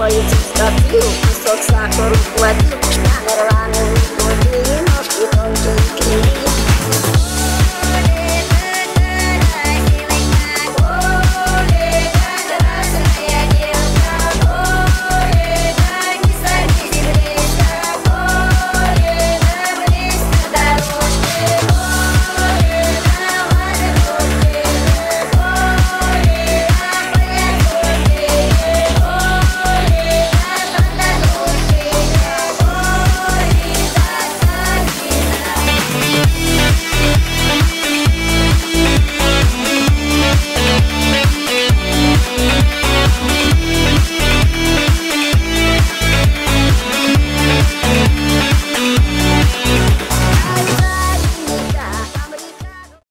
Мои текста пью, кусок сахара платил